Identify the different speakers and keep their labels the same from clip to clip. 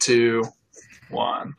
Speaker 1: two, one.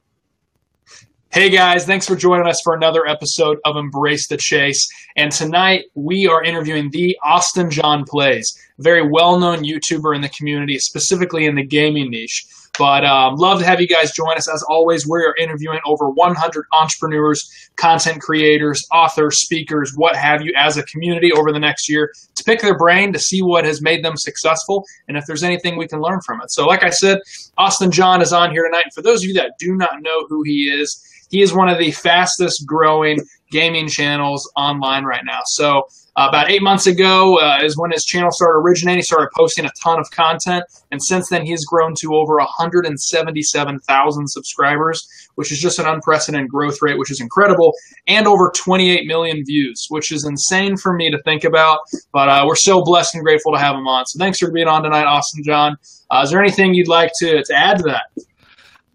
Speaker 1: Hey guys, thanks for joining us for another episode of Embrace the Chase. And tonight we are interviewing the Austin John Plays, a very well known YouTuber in the community, specifically in the gaming niche. But um, love to have you guys join us. As always, we are interviewing over 100 entrepreneurs, content creators, authors, speakers, what have you, as a community over the next year to pick their brain to see what has made them successful and if there's anything we can learn from it. So, like I said, Austin John is on here tonight. And for those of you that do not know who he is, he is one of the fastest growing gaming channels online right now. So uh, about eight months ago uh, is when his channel started originating. He started posting a ton of content, and since then he's grown to over 177,000 subscribers, which is just an unprecedented growth rate, which is incredible, and over 28 million views, which is insane for me to think about. But uh, we're so blessed and grateful to have him on. So thanks for being on tonight, Austin John. Uh, is there anything you'd like to, to add to that?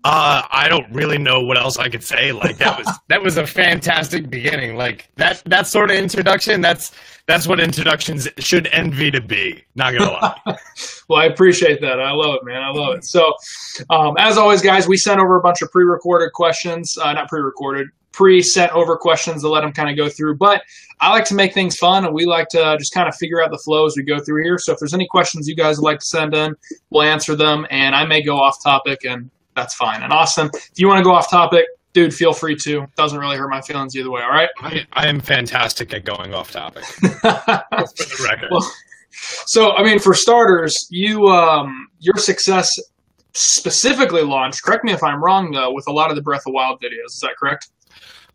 Speaker 2: Uh, I don't really know what else I could say. Like that was that was a fantastic beginning. Like that that sort of introduction. That's that's what introductions should envy to be. Not gonna lie.
Speaker 1: well, I appreciate that. I love it, man. I love it. So, um, as always, guys, we sent over a bunch of pre-recorded questions. Uh, not pre-recorded, pre-sent over questions to let them kind of go through. But I like to make things fun, and we like to just kind of figure out the flow as we go through here. So, if there's any questions you guys would like to send in, we'll answer them. And I may go off topic and that's fine. And Austin, if you want to go off topic, dude, feel free to. It doesn't really hurt my feelings either way. All right.
Speaker 2: I, I am fantastic at going off topic. for the record.
Speaker 1: Well, so, I mean, for starters, you um, your success specifically launched. Correct me if I'm wrong, though, with a lot of the Breath of Wild videos. Is that correct?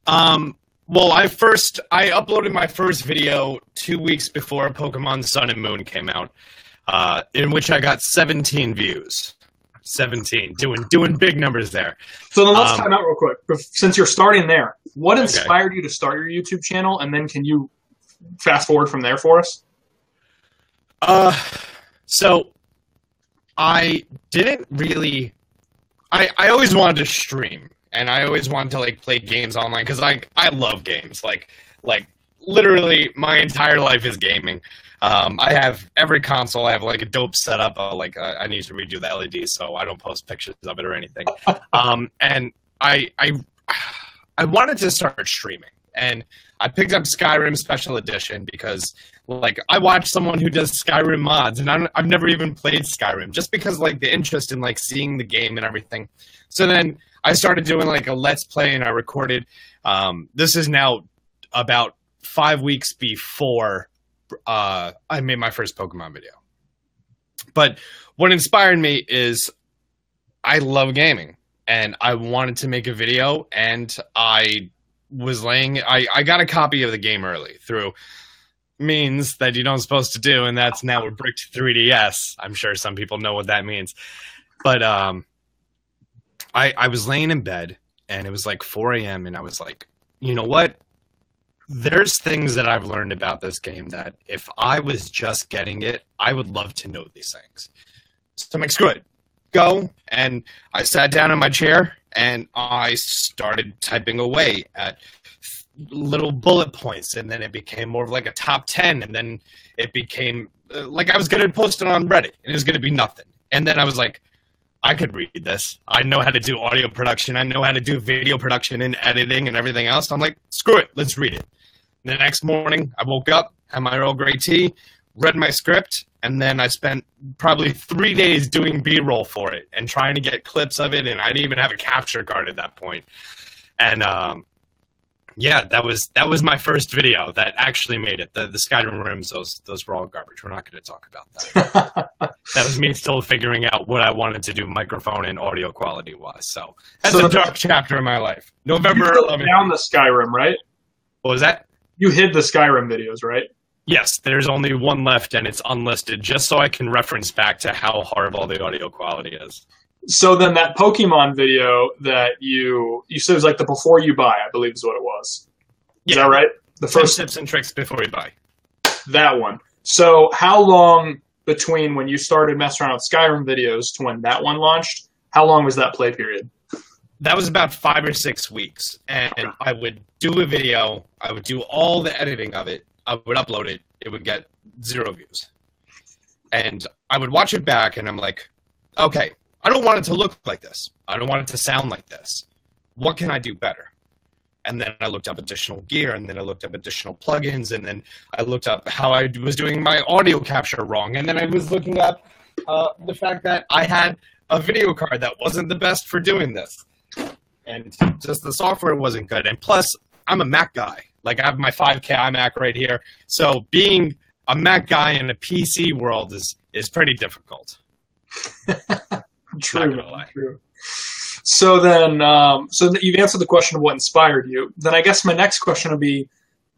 Speaker 2: Um. Well, I first I uploaded my first video two weeks before Pokemon Sun and Moon came out, uh, in which I got 17 views. 17 doing doing big numbers there.
Speaker 1: So then let's um, time out real quick. Since you're starting there what inspired okay. you to start your youtube channel? And then can you fast forward from there for us?
Speaker 2: Uh so i didn't really i i always wanted to stream. And i always wanted to like play games online because like i love games. Like like literally my entire life is gaming um, I have every console. I have like a dope setup. Uh, like uh, I need to redo the LED so I don't post pictures of it or anything. Um, and I I I wanted to start streaming, and I picked up Skyrim Special Edition because like I watched someone who does Skyrim mods, and i have never even played Skyrim just because like the interest in like seeing the game and everything. So then I started doing like a let's play, and I recorded. Um, this is now about five weeks before uh, I made my first Pokemon video. But what inspired me is I love gaming and I wanted to make a video and I was laying I, I got a copy of the game early through means that you don't supposed to do and that's now a bricked 3ds i'm sure some people know what that means. But um i i was laying in bed and it was like 4 a.m and i was like you know what there's things that I've learned about this game that if I was just getting it, I would love to know these things. So I'm like, screw it. Go. And I sat down in my chair and I started typing away at little bullet points. And then it became more of like a top 10. And then it became uh, like I was going to post it on Reddit and it was going to be nothing. And then I was like, I could read this. I know how to do audio production. I know how to do video production and editing and everything else. I'm like, screw it. Let's read it. The next morning, I woke up, had my Earl Grey tea, read my script, and then I spent probably three days doing B roll for it and trying to get clips of it. And I didn't even have a capture card at that point. And um, yeah, that was that was my first video that actually made it. The the Skyrim rooms, those those were all garbage. We're not going to talk about that. that was me still figuring out what I wanted to do microphone and audio quality wise. So that's so a dark chapter in my life. November 11th.
Speaker 1: Down the Skyrim, right?
Speaker 2: What was that?
Speaker 1: You hid the Skyrim videos, right?
Speaker 2: Yes, there's only one left and it's unlisted, just so I can reference back to how horrible the audio quality is.
Speaker 1: So then that Pokemon video that you you said was like the before you buy, I believe is what it was. Is yeah. that right?
Speaker 2: The first tips and tricks before you buy.
Speaker 1: That one. So how long between when you started messing around with Skyrim videos to when that one launched? How long was that play period?
Speaker 2: That was about five or six weeks, and I would do a video. I would do all the editing of it. I would upload it. It would get zero views, and I would watch it back, and I'm like, okay, I don't want it to look like this. I don't want it to sound like this. What can I do better? And then I looked up additional gear, and then I looked up additional plugins, and then I looked up how I was doing my audio capture wrong, and then I was looking up uh, the fact that I had a video card that wasn't the best for doing this, and just the software wasn't good. And plus, I'm a Mac guy. Like I have my 5K iMac right here, so being a Mac guy in a PC world is is pretty difficult.
Speaker 1: true, true. So then, um, so you've answered the question of what inspired you. Then I guess my next question would be,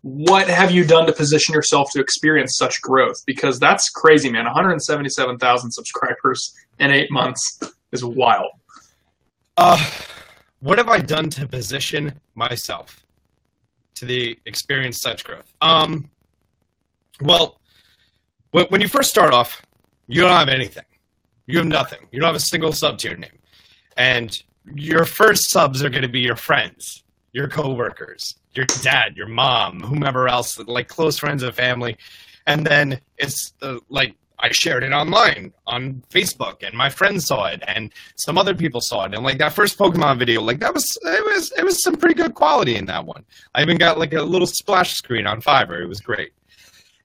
Speaker 1: what have you done to position yourself to experience such growth? Because that's crazy, man. 177,000 subscribers in eight months is wild.
Speaker 2: Uh, what have I done to position myself to the experience such growth? Um, well, when you first start off, you don't have anything. You have nothing. You don't have a single sub to your name. And your first subs are going to be your friends, your coworkers, your dad, your mom, whomever else, like close friends and family. And then it's uh, like I shared it online on Facebook, and my friends saw it, and some other people saw it. And like that first Pokemon video, like that was it was it was some pretty good quality in that one. I even got like a little splash screen on Fiverr. It was great.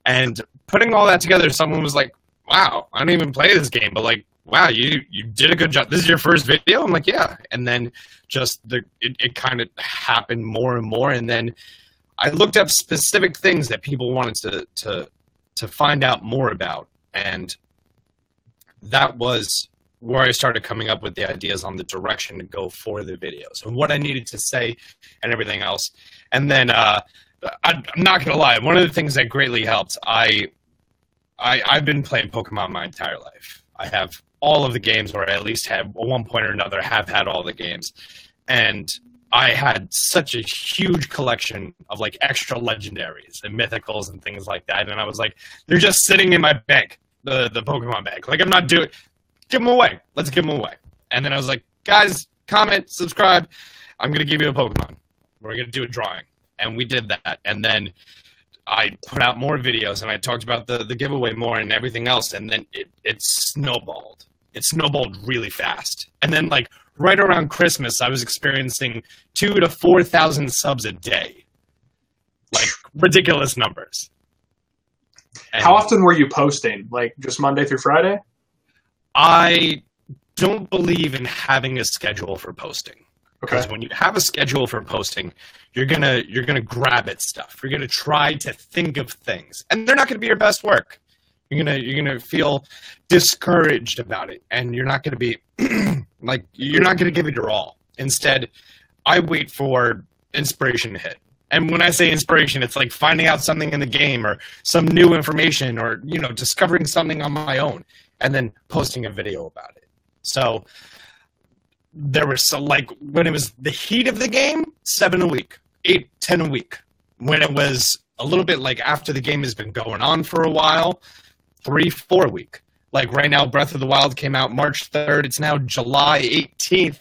Speaker 2: And putting all that together, someone was like, "Wow, I don't even play this game, but like wow, you you did a good job. This is your first video. I'm like, yeah. And then just the it, it kind of happened more and more. And then I looked up specific things that people wanted to to to find out more about, and that was where I started coming up with the ideas on the direction to go for the videos and what I needed to say and everything else. And then uh, I, I'm not gonna lie, one of the things that greatly helped, I, I I've been playing Pokemon my entire life. I have all of the games, or I at least have at one point or another have had all the games, and I had such a huge collection of like extra legendaries and mythicals and things like that, and I was like, they're just sitting in my bank, the the Pokemon bank. Like I'm not doing, give them away. Let's give them away. And then I was like, guys, comment, subscribe. I'm gonna give you a Pokemon. We're gonna do a drawing, and we did that, and then I put out more videos and I talked about the, the giveaway more and everything else, and then it, it snowballed. It snowballed really fast. And then, like, right around Christmas, I was experiencing two to 4,000 subs a day. Like, ridiculous numbers.
Speaker 1: And How often were you posting? Like, just Monday through Friday?
Speaker 2: I don't believe in having a schedule for posting. Because okay. when you have a schedule for posting, you're gonna you're gonna grab at stuff. You're gonna try to think of things, and they're not gonna be your best work. You're gonna you're gonna feel discouraged about it, and you're not gonna be like you're not gonna give it your all. Instead, I wait for inspiration to hit. And when I say inspiration, it's like finding out something in the game or some new information or you know discovering something on my own, and then posting a video about it. So there was some like when it was the heat of the game, seven a week, eight, ten a week. When it was a little bit like after the game has been going on for a while, three, four week. Like right now, Breath of the Wild came out March 3rd. It's now July 18th.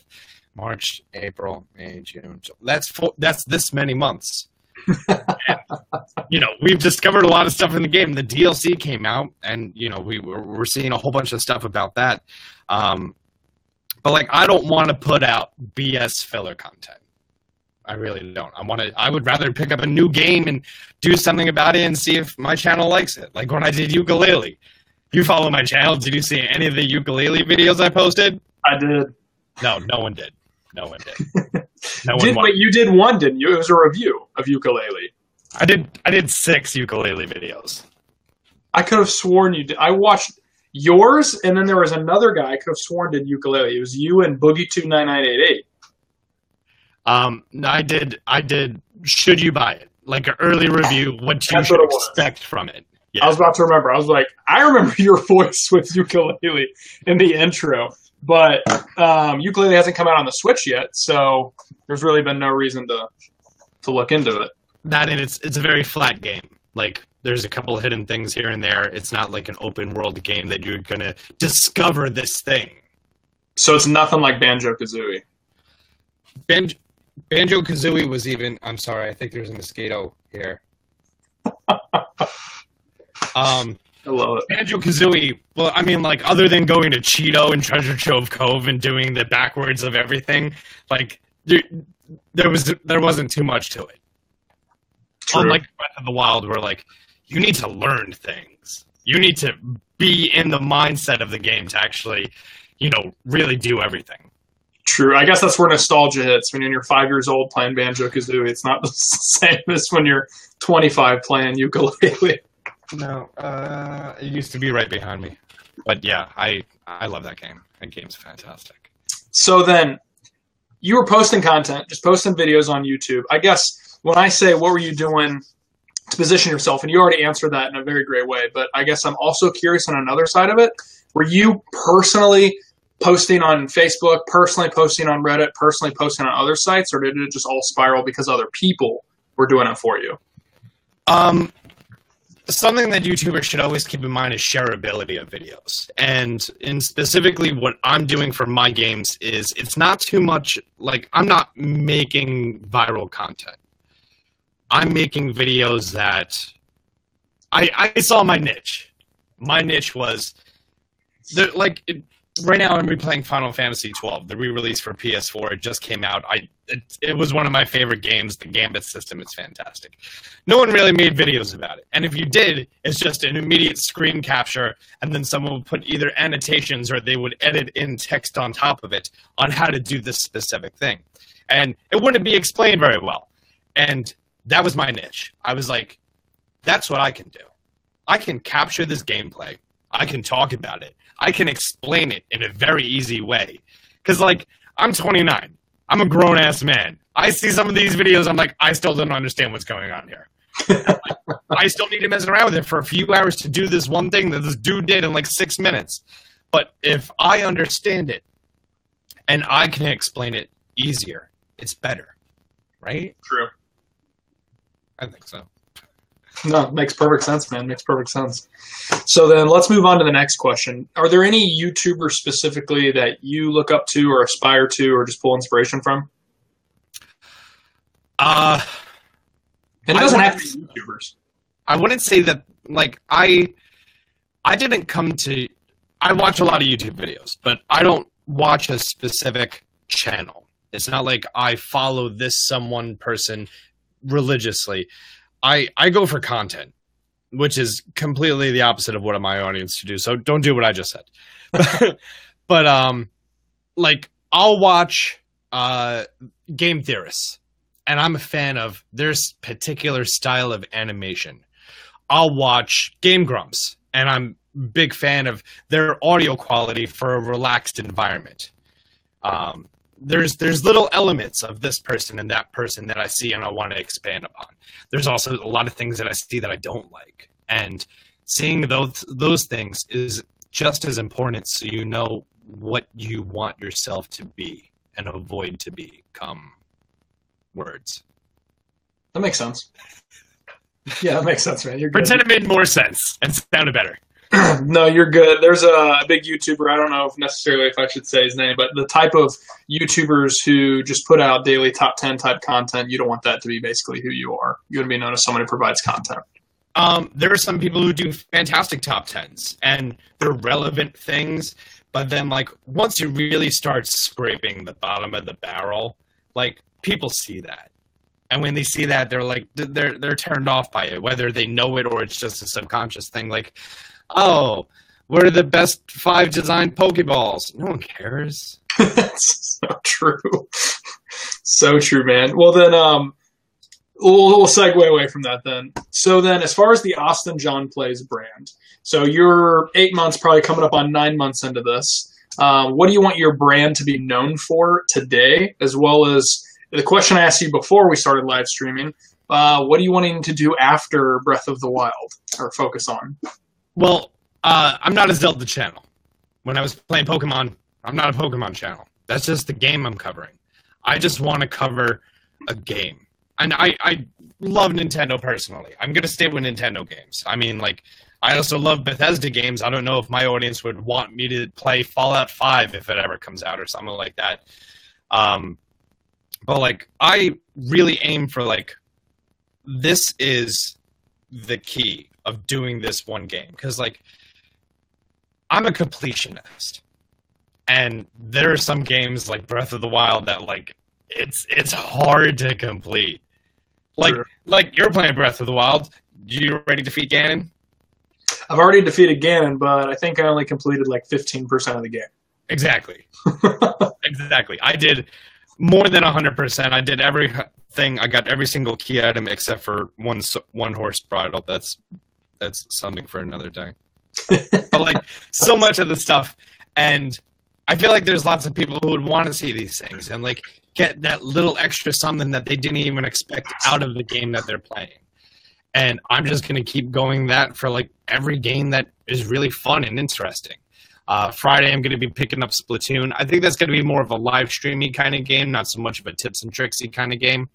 Speaker 2: March, April, May, June. That's four, that's this many months. and, you know, we've discovered a lot of stuff in the game. The DLC came out, and you know, we we're, we're seeing a whole bunch of stuff about that. Um, but like, I don't want to put out BS filler content. I really don't. I want to. I would rather pick up a new game and do something about it and see if my channel likes it. Like when I did Yooka-Laylee. You follow my channel? Did you see any of the Yooka-Laylee videos I posted?
Speaker 1: I did.
Speaker 2: No, no one did. No one did.
Speaker 1: No one. did, wait, you did one, didn't you? It was a review of Yooka-Laylee.
Speaker 2: I did. I did six Yooka-Laylee videos.
Speaker 1: I could have sworn you did. I watched yours, and then there was another guy I could have sworn did Yooka-Laylee. It was you and Boogie two nine nine eight eight.
Speaker 2: Um, I did. I did. Should you buy it? Like an early review. What you should what expect from it.
Speaker 1: Yeah. I was about to remember. I was like, I remember your voice with Yooka-Laylee in the intro, but um, Yooka-Laylee hasn't come out on the Switch yet, so there's really been no reason to to look into it.
Speaker 2: That and it's it's a very flat game. Like there's a couple hidden things here and there. It's not like an open world game that you're gonna discover this thing.
Speaker 1: So it's nothing like Banjo Kazooie.
Speaker 2: Banjo Banjo Kazooie was even. I'm sorry. I think there's a mosquito here. um,
Speaker 1: I love it.
Speaker 2: Banjo Kazooie. Well, I mean, like other than going to Cheeto and Treasure Trove Cove and doing the backwards of everything, like there, there was there wasn't too much to it.
Speaker 1: True.
Speaker 2: Unlike Breath of the Wild, where like you need to learn things, you need to be in the mindset of the game to actually, you know, really do everything.
Speaker 1: True. I guess that's where nostalgia hits. When you're five years old playing Banjo Kazooie, it's not the same as when you're 25 playing Yooka-Laylee.
Speaker 2: No, uh, it used to be right behind me, but yeah, I I love that game. That game's fantastic.
Speaker 1: So then, you were posting content, just posting videos on YouTube. I guess when I say what were you doing to position yourself, and you already answered that in a very great way, but I guess I'm also curious on another side of it. Were you personally posting on Facebook, personally posting on Reddit, personally posting on other sites, or did it just all spiral because other people were doing it for you?
Speaker 2: Um, something that YouTubers should always keep in mind is shareability of videos. And in specifically what I'm doing for my games is it's not too much like I'm not making viral content. I'm making videos that I I saw my niche. My niche was like it, right now I'm replaying Final Fantasy 12, the re-release for PS4. It just came out. I it, it was one of my favorite games. The Gambit system is fantastic. No one really made videos about it, and if you did, it's just an immediate screen capture, and then someone would put either annotations or they would edit in text on top of it on how to do this specific thing, and it wouldn't be explained very well. And that was my niche. I was like, that's what I can do. I can capture this gameplay. I can talk about it. I can explain it in a very easy way. Because, like, I'm 29. I'm a grown ass man. I see some of these videos, I'm like, I still don't understand what's going on here. like, I still need to mess around with it for a few hours to do this one thing that this dude did in like six minutes. But if I understand it and I can explain it easier, it's better. Right?
Speaker 1: True.
Speaker 2: I think so.
Speaker 1: No, it makes perfect sense, man. Makes perfect sense. So then let's move on to the next question. Are there any YouTubers specifically that you look up to or aspire to or just pull inspiration from?
Speaker 2: Uh
Speaker 1: And it doesn't have to be YouTubers.
Speaker 2: I wouldn't say that like I I didn't come to I watch a lot of YouTube videos, but I don't watch a specific channel. It's not like I follow this someone person religiously. I I go for content, which is completely the opposite of what my audience should do. So don't do what I just said. but um like I'll watch uh game theorists and I'm a fan of their particular style of animation. I'll watch Game Grumps, and I'm big fan of their audio quality for a relaxed environment. Um, there's there's little elements of this person and that person that I see and I want to expand upon. There's also a lot of things that I see that I don't like, and seeing those those things is just as important, so you know what you want yourself to be and avoid to become words.
Speaker 1: That makes sense. Yeah, that makes sense, man. You're good.
Speaker 2: Pretend it made more sense and sounded better.
Speaker 1: no, you're good. There's a big YouTuber. I don't know if necessarily if I should say his name, but the type of YouTubers who just put out daily top ten type content, you don't want that to be basically who you are. You want to be known as someone who provides content.
Speaker 2: Um, there are some people who do fantastic top tens and they're relevant things, but then like once you really start scraping the bottom of the barrel, like people see that. And when they see that, they're like they're they're turned off by it, whether they know it or it's just a subconscious thing. Like, oh, what are the best five designed Pokeballs? No one cares.
Speaker 1: That's so true. so true, man. Well, then, um, we'll, segue away from that then. So then, as far as the Austin John Plays brand, so you're eight months, probably coming up on nine months into this. Um, what do you want your brand to be known for today, as well as the question I asked you before we started live streaming? Uh, what are you wanting to do after Breath of the Wild or focus on?
Speaker 2: Well, uh, I'm not a Zelda channel. When I was playing Pokemon, I'm not a Pokemon channel. That's just the game I'm covering. I just want to cover a game. And I, I love Nintendo personally. I'm going to stay with Nintendo games. I mean, like, I also love Bethesda games. I don't know if my audience would want me to play Fallout 5 if it ever comes out or something like that. Um, but, like, I really aim for, like, this is the key of doing this one game because like I'm a completionist, and there are some games like Breath of the Wild that like it's it's hard to complete. Like
Speaker 1: Sure.
Speaker 2: like you're playing Breath of the Wild. You ready to defeat Ganon?
Speaker 1: I've already defeated Ganon, but I think I only completed like 15% of the game.
Speaker 2: Exactly. exactly. I did more than 100%. I did everything. I got every single key item except for one one horse bridle. That's that's something for another day. but like so much of the stuff and I feel like there's lots of people who would want to see these things and like get that little extra something that they didn't even expect out of the game that they're playing. And I'm just going to keep going that for like every game that is really fun and interesting. Uh, Friday, I'm going to be picking up Splatoon. I think that's going to be more of a live streamy kind of game, not so much of a tips and tricksy kind of game.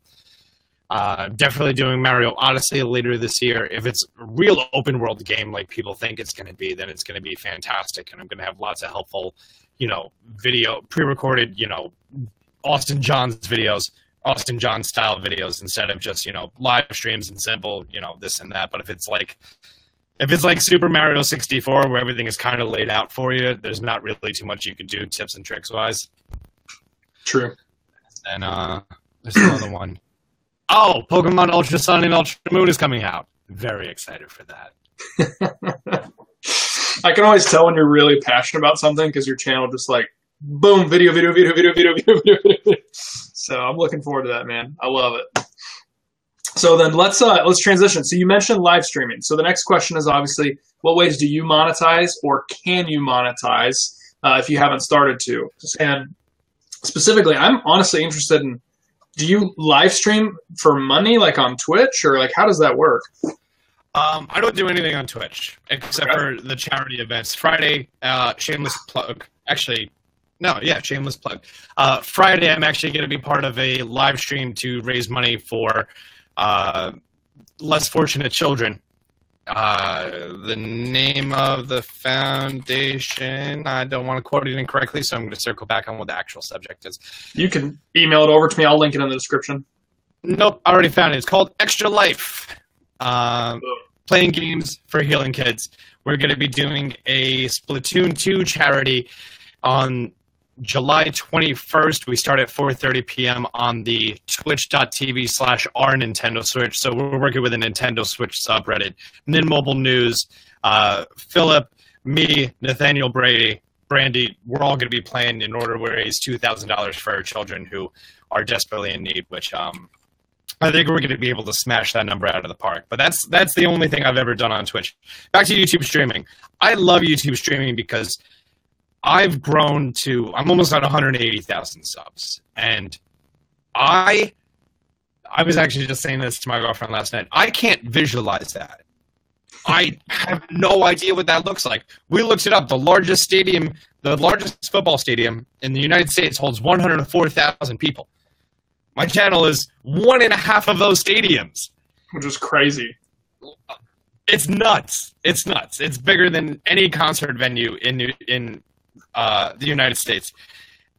Speaker 2: Uh, definitely doing Mario Odyssey later this year. If it's a real open world game like people think it's going to be, then it's going to be fantastic, and I'm going to have lots of helpful, you know, video pre-recorded, you know, Austin John's videos, Austin John style videos instead of just you know live streams and simple, you know, this and that. But if it's like if it's like Super Mario 64 where everything is kind of laid out for you, there's not really too much you can do tips and tricks wise.
Speaker 1: True.
Speaker 2: And uh there's another one. Oh, Pokemon Ultra Sun and Ultra Moon is coming out. Very excited for that.
Speaker 1: I can always tell when you're really passionate about something because your channel just like boom, video, video, video, video, video, video, video, video. So I'm looking forward to that, man. I love it. So then let's uh let's transition. So you mentioned live streaming. So the next question is obviously what ways do you monetize or can you monetize uh, if you haven't started to? And specifically, I'm honestly interested in do you live stream for money like on Twitch or like how does that work?
Speaker 2: Um, I don't do anything on Twitch except for the charity events. Friday, uh, shameless plug. Actually, no, yeah, shameless plug. Uh, Friday, I'm actually going to be part of a live stream to raise money for uh, less fortunate children. Uh, the name of the foundation, I don't want to quote it incorrectly, so I'm going to circle back on what the actual subject is.
Speaker 1: You can email it over to me. I'll link it in the description.
Speaker 2: Nope, I already found it. It's called Extra Life. Um, playing games for healing kids. We're going to be doing a Splatoon 2 charity on July 21st. We start at 4:30 p.m. on the twitch.tv slash our Nintendo Switch. So we're working with a Nintendo Switch subreddit. Nin Mobile News, uh, Philip, me, Nathaniel Brady, Brandy, we're all going to be playing in order to raise $2,000 for our children who are desperately in need, which um, I think we're going to be able to smash that number out of the park. But that's that's the only thing I've ever done on Twitch. Back to YouTube streaming. I love YouTube streaming because I've grown to I'm almost at 180,000 subs, and I I was actually just saying this to my girlfriend last night. I can't visualize that. I have no idea what that looks like. We looked it up. The largest stadium, the largest football stadium in the United States holds 104,000 people. My channel is one and a half of those stadiums.
Speaker 1: which is crazy.
Speaker 2: It's nuts. It's nuts. It's bigger than any concert venue in New- in uh, the United States,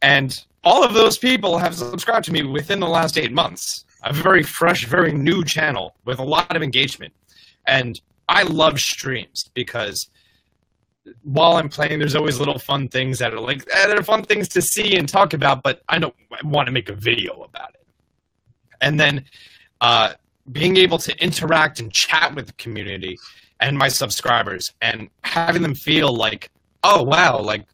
Speaker 2: and all of those people have subscribed to me within the last eight months. A very fresh, very new channel with a lot of engagement, and I love streams because while I'm playing, there's always little fun things that are like eh, they're fun things to see and talk about, but I don't want to make a video about it. And then uh, being able to interact and chat with the community and my subscribers, and having them feel like, oh wow, like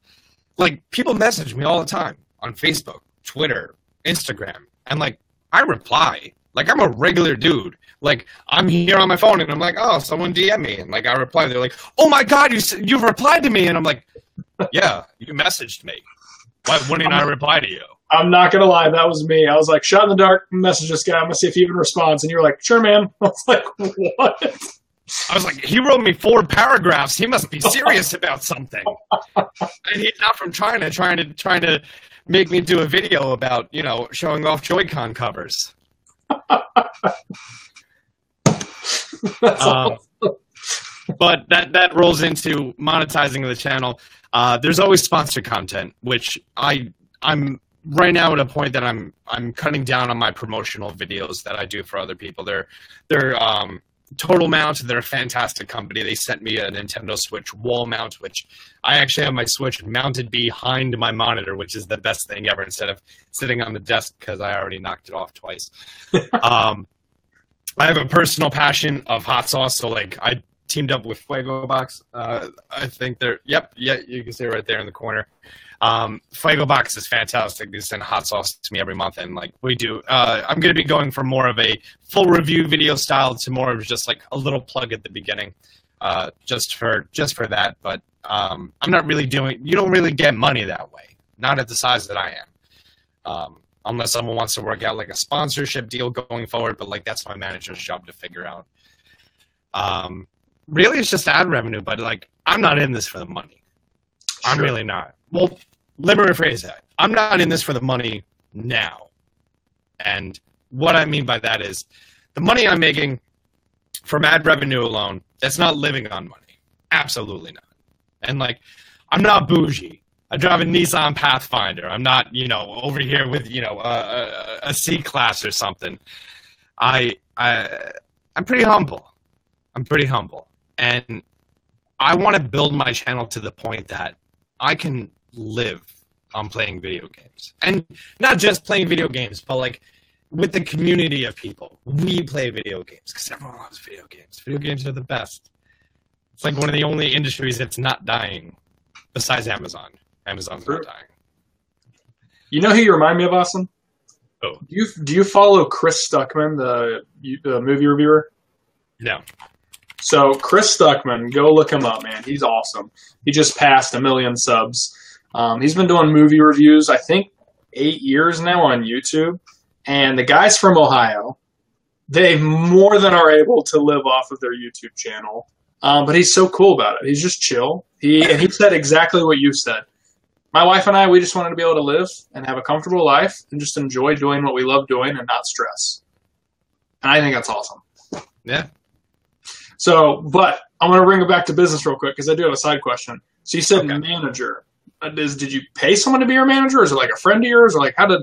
Speaker 2: like people message me all the time on Facebook, Twitter, Instagram, and like I reply. Like I'm a regular dude. Like I'm here on my phone and I'm like, oh, someone DM me, and like I reply. They're like, oh my god, you s- you replied to me, and I'm like, yeah, you messaged me. Why wouldn't I reply to you?
Speaker 1: I'm not gonna lie, that was me. I was like, shot in the dark, message this guy. I'm gonna see if he even responds. And you were like, sure, man. I was like, what?
Speaker 2: I was like, he wrote me four paragraphs. He must be serious about something. And he's not from China, trying to trying to make me do a video about you know showing off Joy-Con covers. Um, but that that rolls into monetizing the channel. Uh, there's always sponsored content, which I I'm right now at a point that I'm I'm cutting down on my promotional videos that I do for other people. They're they're um Total Mount, they're a fantastic company. They sent me a Nintendo Switch wall mount, which I actually have my Switch mounted behind my monitor, which is the best thing ever instead of sitting on the desk because I already knocked it off twice. um, I have a personal passion of hot sauce, so like I teamed up with Fuego Box. Uh, I think they're yep, yeah, you can see right there in the corner. Um, Fuego Box is fantastic. They send hot sauce to me every month, and like we do. Uh, I'm going to be going from more of a full review video style to more of just like a little plug at the beginning, uh, just for just for that. But um, I'm not really doing. You don't really get money that way, not at the size that I am. Um, unless someone wants to work out like a sponsorship deal going forward, but like that's my manager's job to figure out. Um, really, it's just ad revenue, but like I'm not in this for the money. I'm really not. Well, let me rephrase that. I'm not in this for the money now. And what I mean by that is the money I'm making from ad revenue alone, that's not living on money. Absolutely not. And like, I'm not bougie. I drive a Nissan Pathfinder. I'm not, you know, over here with, you know, a, a, C class or something. I, I, I'm pretty humble. I'm pretty humble. And I want to build my channel to the point that I can live on playing video games. And not just playing video games, but like with the community of people. We play video games because everyone loves video games. Video games are the best. It's like one of the only industries that's not dying besides Amazon. Amazon's
Speaker 1: True.
Speaker 2: not dying.
Speaker 1: You know who you remind me of, Austin?
Speaker 2: Who?
Speaker 1: Do you do you follow Chris Stuckmann, the, the movie reviewer?
Speaker 2: No.
Speaker 1: So Chris Stuckmann, go look him up, man. He's awesome. He just passed a million subs. Um, he's been doing movie reviews, I think, eight years now on YouTube. And the guys from Ohio, they more than are able to live off of their YouTube channel. Um, but he's so cool about it. He's just chill. He and he said exactly what you said. My wife and I, we just wanted to be able to live and have a comfortable life and just enjoy doing what we love doing and not stress. And I think that's awesome.
Speaker 2: Yeah.
Speaker 1: So, but I want to bring it back to business real quick because I do have a side question. So you said
Speaker 2: Okay.
Speaker 1: manager. Is did you pay someone to be your manager? Or is it like a friend of yours, or like how did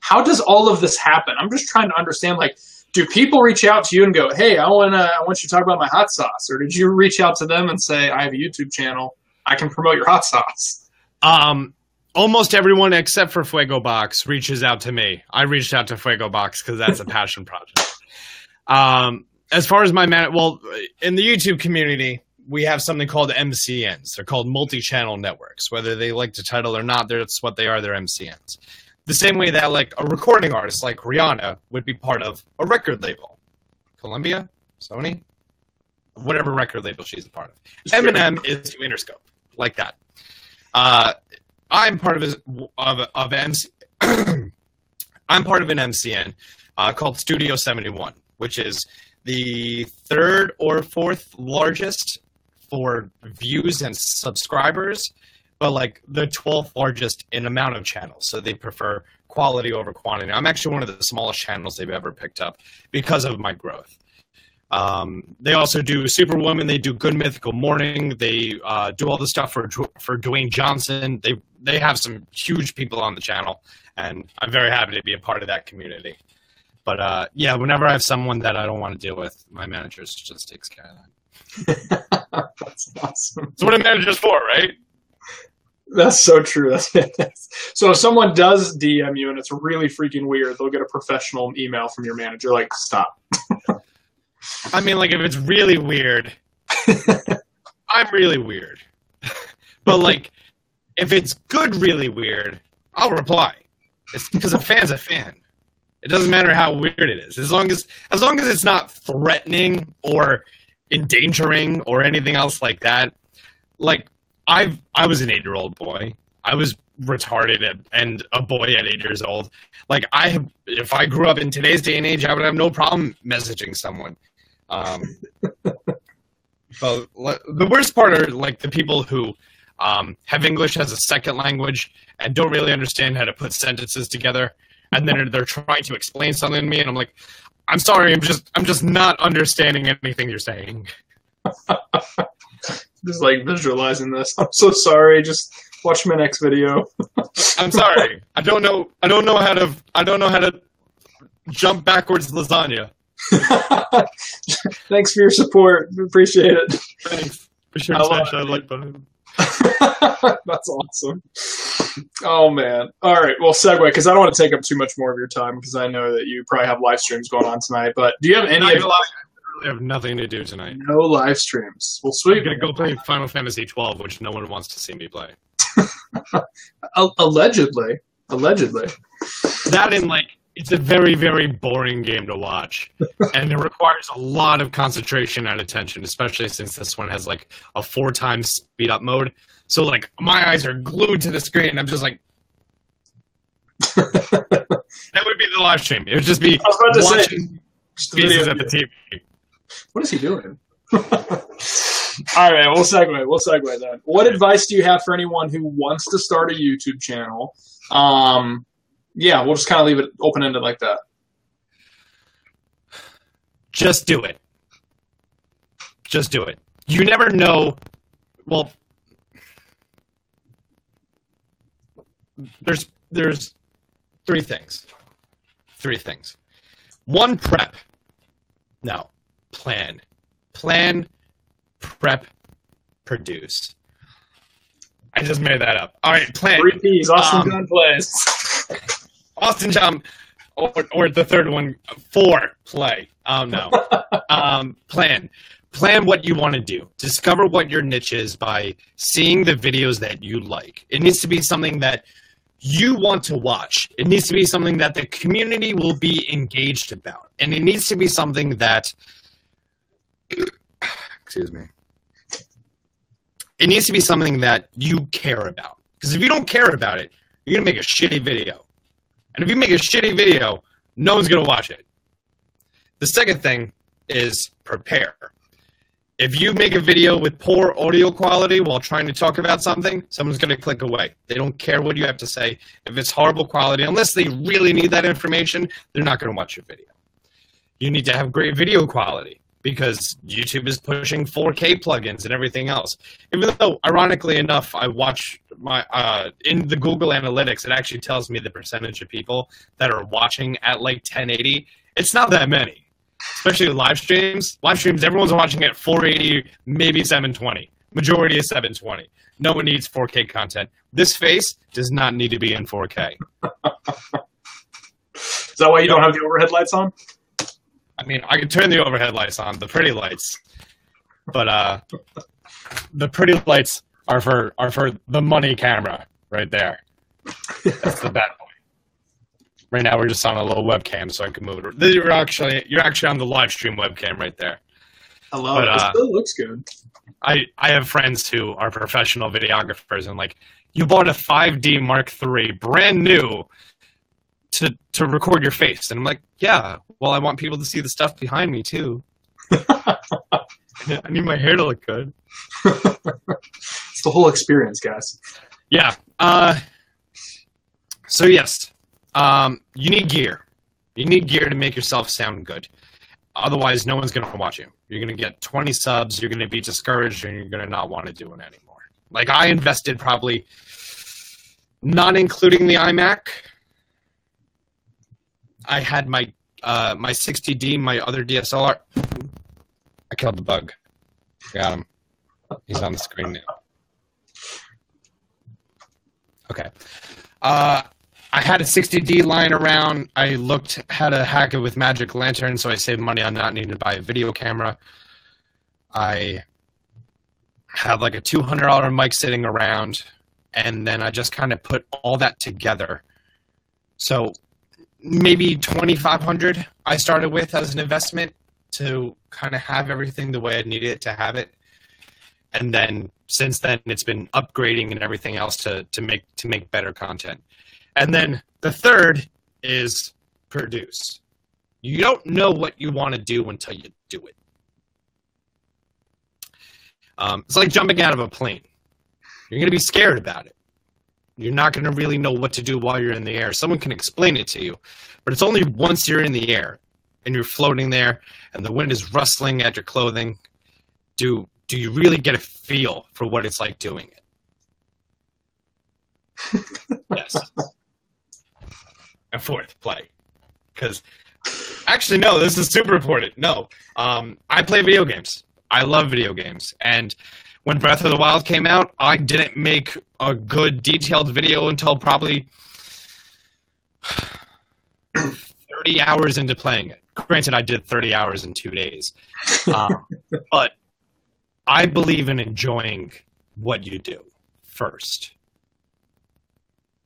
Speaker 1: how does all of this happen? I'm just trying to understand. Like, do people reach out to you and go, "Hey, I want to I want you to talk about my hot sauce," or did you reach out to them and say, "I have a YouTube channel, I can promote your hot sauce"?
Speaker 2: Um, almost everyone except for Fuego Box reaches out to me. I reached out to Fuego Box because that's a passion project. Um, as far as my man, well, in the YouTube community, we have something called MCNs. They're called multi-channel networks. Whether they like the title or not, that's what they are. They're MCNs. The same way that like a recording artist like Rihanna would be part of a record label, Columbia, Sony, whatever record label she's a part of. Eminem is to Interscope, like that. Uh, I'm part of his, of of MC. I'm part of an MCN uh, called Studio 71, which is the third or fourth largest for views and subscribers, but like the 12th largest in amount of channels. So they prefer quality over quantity. I'm actually one of the smallest channels they've ever picked up because of my growth. Um, they also do Superwoman. They do Good Mythical Morning. They uh, do all the stuff for for Dwayne Johnson. They they have some huge people on the channel, and I'm very happy to be a part of that community. But uh, yeah, whenever I have someone that I don't want to deal with, my manager just takes care of that.
Speaker 1: That's awesome.
Speaker 2: That's what a manager's for, right?
Speaker 1: That's so true. That's fantastic. So if someone does DM you and it's really freaking weird, they'll get a professional email from your manager like, "Stop."
Speaker 2: I mean, like if it's really weird, I'm really weird. but like, if it's good, really weird, I'll reply. It's because a fan's a fan. It doesn't matter how weird it is, as long as as long as it's not threatening or endangering or anything else like that. Like I've I was an eight year old boy. I was retarded at, and a boy at eight years old. Like I have, if I grew up in today's day and age, I would have no problem messaging someone. Um, but the worst part are like the people who um, have English as a second language and don't really understand how to put sentences together, and then they're trying to explain something to me, and I'm like, I'm sorry, I'm just I'm just not understanding anything you're saying.
Speaker 1: Just like visualizing this. I'm so sorry. Just watch my next video.
Speaker 2: I'm sorry, I don't know I don't know how to I don't know how to jump backwards lasagna.
Speaker 1: Thanks for your support. Appreciate it.
Speaker 2: Thanks. Be sure
Speaker 1: I
Speaker 2: to smash that like button.
Speaker 1: That's awesome. Oh man. All right. Well, segue because I don't want to take up too much more of your time because I know that you probably have live streams going on tonight. But do you have any of
Speaker 2: gonna I have nothing to do tonight.
Speaker 1: no live streams? Well,
Speaker 2: I'm
Speaker 1: sweet.
Speaker 2: gonna go play Final Fantasy twelve, which no one wants to see me play.
Speaker 1: Allegedly, allegedly.
Speaker 2: That and like it's a very, very boring game to watch. and it requires a lot of concentration and attention, especially since this one has like a four times speed up mode. So like my eyes are glued to the screen. I'm just like that would be the live stream. It would just be
Speaker 1: I was about to say,
Speaker 2: watching pieces at the TV.
Speaker 1: What is he doing? All right, we'll segue. We'll segue then. What advice do you have for anyone who wants to start a YouTube channel? Um, yeah, we'll just kind of leave it open ended like that.
Speaker 2: Just do it. Just do it. You never know. Well, there's there's three things. Three things. One prep. No, plan. Plan, prep, produce. I just made that up. All right, plan.
Speaker 1: Three P's. Austin
Speaker 2: Um,
Speaker 1: plays.
Speaker 2: Austin John, or, or the third one, four play. Oh no. um, plan. Plan what you want to do. Discover what your niche is by seeing the videos that you like. It needs to be something that you want to watch. It needs to be something that the community will be engaged about. And it needs to be something that excuse me. It needs to be something that you care about. Because if you don't care about it, you're gonna make a shitty video. And if you make a shitty video, no one's gonna watch it. The second thing is prepare. If you make a video with poor audio quality while trying to talk about something, someone's going to click away. They don't care what you have to say. If it's horrible quality, unless they really need that information, they're not going to watch your video. You need to have great video quality because YouTube is pushing 4K plugins and everything else. Even though, ironically enough, I watch my uh, in the Google Analytics, it actually tells me the percentage of people that are watching at like 1080. It's not that many especially live streams. Live streams, everyone's watching at 480, maybe 720. Majority is 720. No one needs 4K content. This face does not need to be in 4K.
Speaker 1: Is that why you don't have the overhead lights on?
Speaker 2: I mean, I could turn the overhead lights on, the pretty lights, but uh, the pretty lights are for are for the money camera right there. That's the bad point. Right now, we're just on a little webcam, so I can move it. You're actually you're actually on the live stream webcam right there.
Speaker 1: Hello,
Speaker 2: But,
Speaker 1: it. It
Speaker 2: uh,
Speaker 1: still looks good.
Speaker 2: I I have friends who are professional videographers and like you bought a 5D Mark III brand new to to record your face. And I'm like yeah well I want people to see the stuff behind me too. I need my hair to look good.
Speaker 1: It's the whole experience, guys.
Speaker 2: yeah uh so yes um you need gear. You need gear to make yourself sound good. Otherwise no one's gonna watch you. You're gonna get 20 subs you're gonna be discouraged and you're gonna not want to do it anymore. Like i invested probably not including the imac i had my uh my 60d my other dslr i killed the bug got him he's on the screen now okay uh I had a 60D lying around. I looked, had to hack it with Magic Lantern, so I saved money on not needing to buy a video camera. I had like a $200 mic sitting around, and then I just kind of put all that together. So maybe 2500 I started with as an investment to kind of have everything the way I needed it to have it. And then since then it's been upgrading and everything else to, to make to make better content. And then the third is produce. You don't know what you want to do until you do it. Um, it's like jumping out of a plane. You're going to be scared about it. You're not going to really know what to do while you're in the air. Someone can explain it to you, but it's only once you're in the air and you're floating there and the wind is rustling at your clothing. Do do you really get a feel for what it's like doing it? yes. And fourth, play. Because actually, no. This is super important. No, um, I play video games. I love video games, and when Breath of the Wild came out, I didn't make a good detailed video until probably thirty hours into playing it. Granted, I did thirty hours in two days, um, but I believe in enjoying what you do first.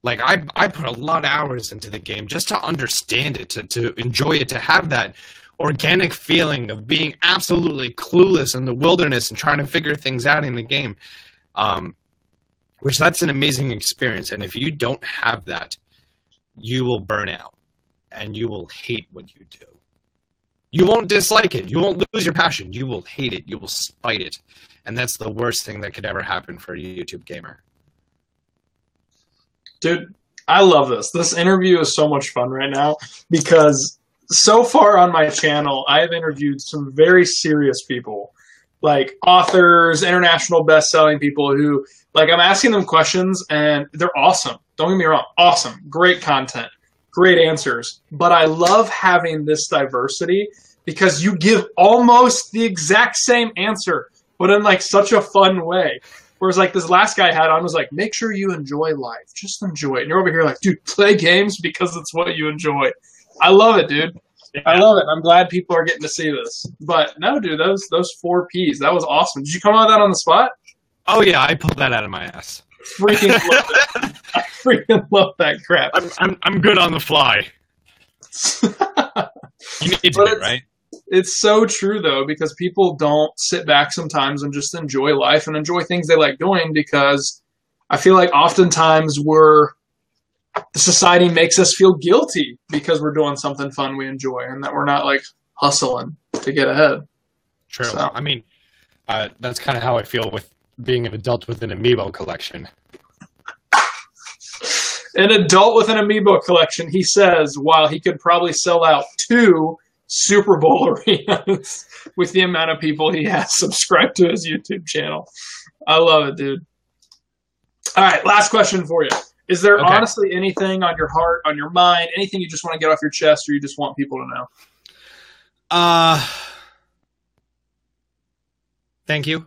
Speaker 2: Like I, I put a lot of hours into the game just to understand it, to, to enjoy it, to have that organic feeling of being absolutely clueless in the wilderness and trying to figure things out in the game. Um, which that's an amazing experience. And if you don't have that, you will burn out and you will hate what you do. You won't dislike it. You won't lose your passion. You will hate it. You will spite it. And that's the worst thing that could ever happen for a YouTube gamer.
Speaker 1: Dude, I love this. This interview is so much fun right now because so far on my channel, I have interviewed some very serious people, like authors, international best-selling people who, like, I'm asking them questions and they're awesome. Don't get me wrong, awesome, great content, great answers. But I love having this diversity because you give almost the exact same answer, but in like such a fun way. Whereas like this last guy I had on was like, make sure you enjoy life. Just enjoy it. And you're over here like, dude, play games because it's what you enjoy. I love it, dude. Yeah. I love it. I'm glad people are getting to see this. But no, dude, those those four P's, that was awesome. Did you come on that on the spot?
Speaker 2: Oh yeah, I pulled that out of my ass.
Speaker 1: Freaking love it. I freaking love that crap.
Speaker 2: I'm I'm, I'm good on the fly. you need to be, right?
Speaker 1: It's so true though, because people don't sit back sometimes and just enjoy life and enjoy things they like doing because I feel like oftentimes we're society makes us feel guilty because we're doing something fun we enjoy and that we're not like hustling to get ahead.
Speaker 2: True. So. I mean, uh, that's kind of how I feel with being an adult with an amiibo collection.
Speaker 1: an adult with an amiibo collection, he says, while he could probably sell out two Super Bowl arenas with the amount of people he has subscribed to his YouTube channel. I love it, dude. All right, last question for you. Is there okay. honestly anything on your heart, on your mind, anything you just want to get off your chest, or you just want people to know?
Speaker 2: Uh, thank you.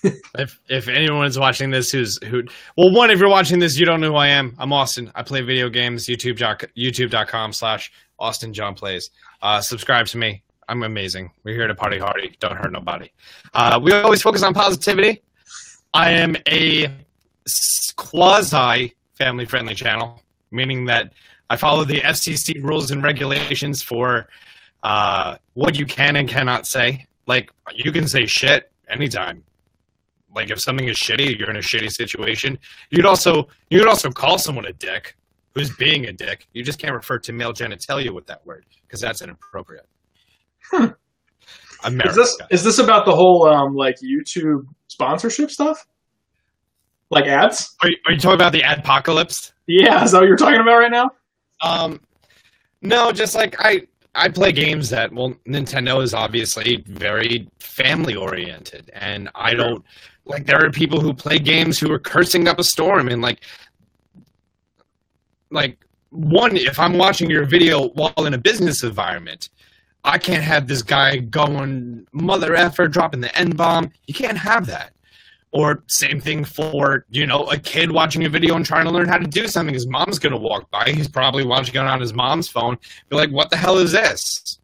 Speaker 2: if if anyone is watching this who's who well one if you're watching this you don't know who I am. I'm Austin. I play video games YouTube youtube.com slash Austin John plays. Uh, subscribe to me. I'm amazing. We're here to party hardy. Don't hurt nobody. Uh, we always focus on positivity. I am a quasi family friendly channel, meaning that I follow the FCC rules and regulations for uh, what you can and cannot say. Like, you can say shit anytime. Like, if something is shitty, you're in a shitty situation. You'd also you could also call someone a dick who's being a dick. You just can't refer to male genitalia with that word because that's inappropriate.
Speaker 1: Hmm. America. Is this is this about the whole um, like YouTube sponsorship stuff? Like ads?
Speaker 2: Are you, are you talking about the adpocalypse?
Speaker 1: Yeah, is that what you're talking about right now?
Speaker 2: Um, no, just like I I play games that well, Nintendo is obviously very family oriented, and I don't like. There are people who play games who are cursing up a storm, and like, like one, if I'm watching your video while in a business environment, I can't have this guy going mother effer dropping the n bomb. You can't have that. Or same thing for, you know, a kid watching a video and trying to learn how to do something. His mom's gonna walk by. He's probably watching it on his mom's phone. Be like, what the hell is this?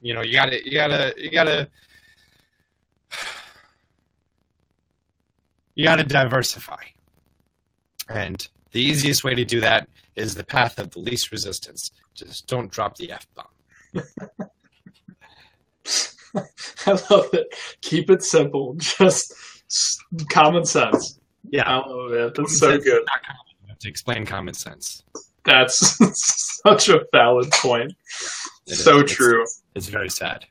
Speaker 2: You know, you gotta you gotta you gotta you gotta diversify. And the easiest way to do that is the path of the least resistance. Just don't drop the F bomb.
Speaker 1: I love it. Keep it simple. Just common sense.
Speaker 2: Yeah,
Speaker 1: I love it. That's so good.
Speaker 2: You have to explain common sense.
Speaker 1: That's such a valid point. It so is. true.
Speaker 2: It's, it's very sad.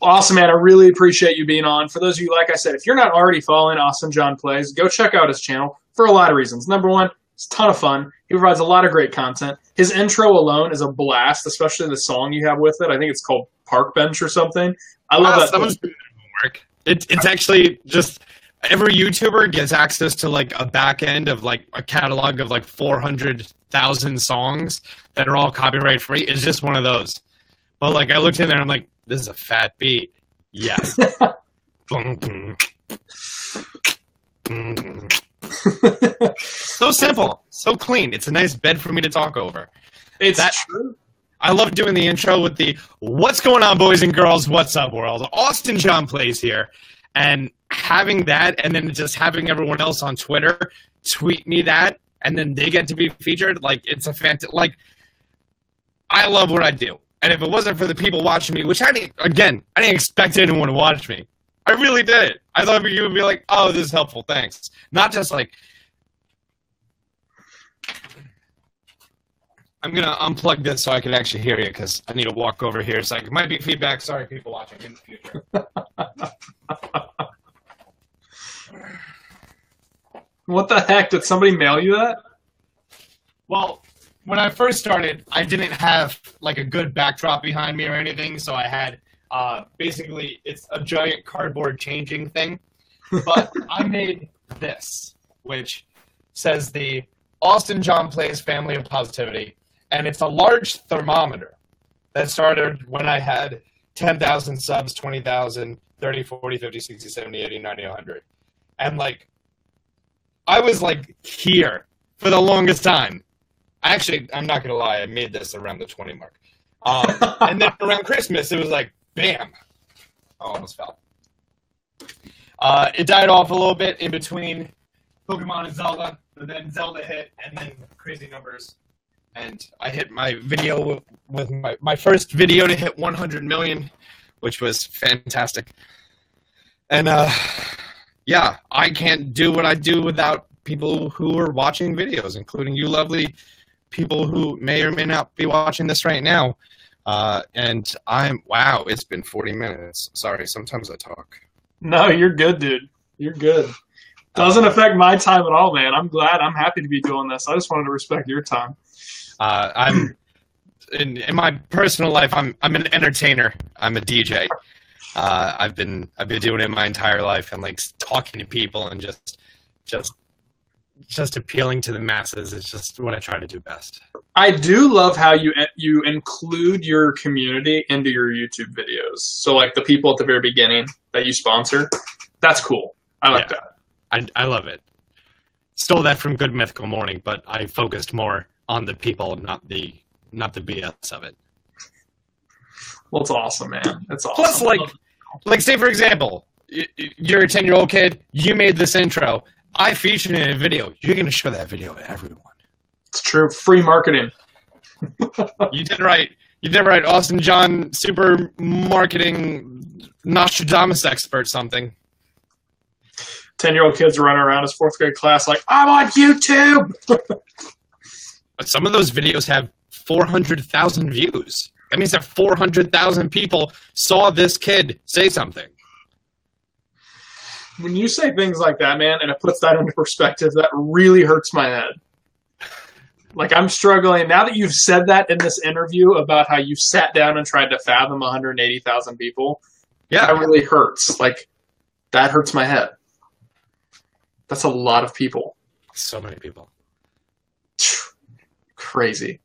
Speaker 1: Awesome, man. I really appreciate you being on. For those of you, like I said, if you're not already following Austin John Plays, go check out his channel for a lot of reasons. Number one, it's a ton of fun. He provides a lot of great content. His intro alone is a blast, especially the song you have with it. I think it's called Park Bench or something. I love wow, that.
Speaker 2: It, it's actually just every YouTuber gets access to like a back end of like a catalog of like 400,000 songs that are all copyright free. It's just one of those. But like I looked in there and I'm like, this is a fat beat. Yes. So simple, so clean. It's a nice bed for me to talk over.
Speaker 1: It's
Speaker 2: That-
Speaker 1: true.
Speaker 2: I love doing the intro with the "What's going on, boys and girls? What's up, world?" Austin John plays here, and having that, and then just having everyone else on Twitter tweet me that, and then they get to be featured. Like it's a fantastic. Like I love what I do, and if it wasn't for the people watching me, which I didn't, again, I didn't expect anyone to watch me. I really did. I thought you would be like, "Oh, this is helpful, thanks." Not just like. I'm gonna unplug this so I can actually hear you because I need to walk over here. So it might be feedback. Sorry, people watching in the future.
Speaker 1: What the heck? Did somebody mail you that?
Speaker 2: Well, when I first started, I didn't have like a good backdrop behind me or anything, so I had uh, basically it's a giant cardboard changing thing. But I made this, which says the Austin John Plays Family of Positivity, and it's a large thermometer that started when I had 10,000 subs, 20,000, 30, 40, 50, 60, 70, 80, 90, 100. And like, I was like here for the longest time. Actually, I'm not gonna lie. I made this around the 20 mark, um, and then around Christmas, it was like, bam! I almost fell. Uh, it died off a little bit in between Pokemon and Zelda, but then Zelda hit, and then crazy numbers, and I hit my video with, my my first video to hit 100 million, which was fantastic. And uh, yeah, I can't do what I do without people who are watching videos, including you, lovely people who may or may not be watching this right now. Uh, and I'm wow, it's been 40 minutes. Sorry, sometimes I talk.
Speaker 1: No, you're good, dude. You're good. Doesn't affect my time at all, man. I'm glad. I'm happy to be doing this. I just wanted to respect your time.
Speaker 2: Uh, I'm in, in my personal life. I'm I'm an entertainer. I'm a DJ. Uh, I've been I've been doing it my entire life and like talking to people and just just just appealing to the masses is just what I try to do best.
Speaker 1: I do love how you you include your community into your YouTube videos. So like the people at the very beginning that you sponsor, that's cool. I like
Speaker 2: Yeah.
Speaker 1: that.
Speaker 2: I I love it. Stole that from Good Mythical Morning, but I focused more on the people, not the not the BS of it.
Speaker 1: Well, it's awesome, man. It's awesome.
Speaker 2: Plus, like, like say for example, you're a ten year old kid. You made this intro. I featured it in a video. You're gonna show that video to everyone.
Speaker 1: it's true. Free marketing.
Speaker 2: You did right. You did right, Austin John, super marketing Nostradamus expert, something.
Speaker 1: Ten year old kids running around his fourth grade class like, I'm on YouTube.
Speaker 2: But some of those videos have four hundred thousand views. That means that four hundred thousand people saw this kid say something.
Speaker 1: when you say things like that, man, and it puts that into perspective, that really hurts my head. Like I'm struggling now that you've said that in this interview about how you sat down and tried to fathom 180,000 people.
Speaker 2: Yeah,
Speaker 1: That really hurts. Like that hurts my head. That's a lot of people.
Speaker 2: so many people.
Speaker 1: Crazy.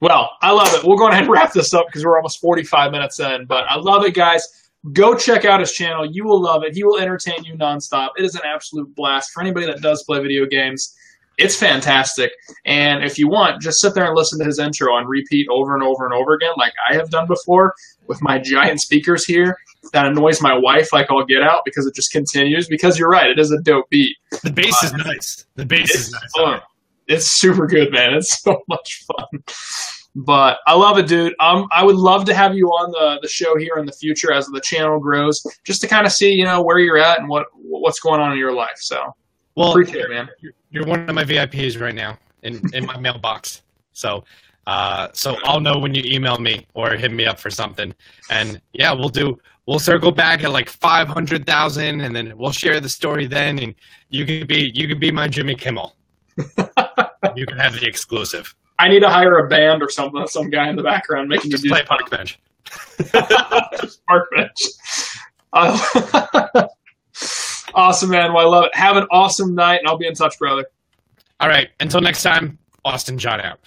Speaker 1: Well, I love it. We'll go ahead and wrap this up because we're almost 45 minutes in. But I love it, guys. Go check out his channel. You will love it. He will entertain you nonstop. It is an absolute blast for anybody that does play video games. It's fantastic. And if you want, just sit there and listen to his intro on repeat over and over and over again, like I have done before with my giant speakers here. That annoys my wife like I'll get out because it just continues. Because you're right, it is a dope beat.
Speaker 2: The bass is nice. The bass is nice.
Speaker 1: fun. It's super good, man. It's so much fun. But I love it, dude. Um, I would love to have you on the, the show here in the future as the channel grows, just to kind of see, you know, where you're at and what what's going on in your life. So
Speaker 2: Well,
Speaker 1: appreciate it, man.
Speaker 2: you're one of my VIPs right now in, in my mailbox. So uh, so I'll know when you email me or hit me up for something. And yeah, we'll do we'll circle back at like five hundred thousand and then we'll share the story then and you could be you could be my Jimmy Kimmel. you can have the exclusive.
Speaker 1: I need to hire a band or something, some guy in the background making you
Speaker 2: Just
Speaker 1: do
Speaker 2: play park bench.
Speaker 1: Just park bench. Uh, Awesome, man. Well, I love it. Have an awesome night, and I'll be in touch, brother.
Speaker 2: All right. Until next time, Austin John out.